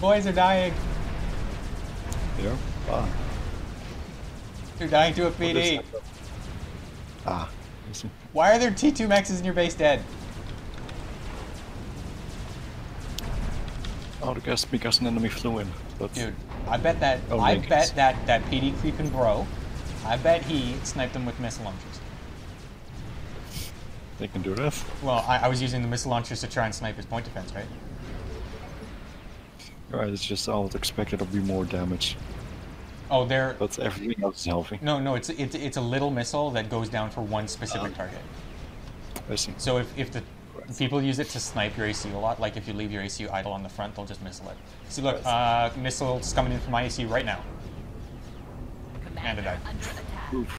boys are dying. Here. Ah. They're dying to a PD. Ah. Why are there T2 mexes in your base dead? Oh, I guess because an enemy flew in. But Dude, I bet that Oh, I Lincolns. bet that that PD creeping bro, I bet he sniped them with missile launchers. they can do that. Well, I, I was using the missile launchers to try and snipe his point defense, right? Right, it's just I would expect it to be more damage. Oh, they're But everything else is healthy. no, no. It's it's it's a little missile that goes down for one specific target. I see. So if if the people use it to snipe your ACU a lot, like if you leave your ACU idle on the front, they'll just missile it. See, look, uh, missiles coming in from my ACU right now. And it died. Under attack.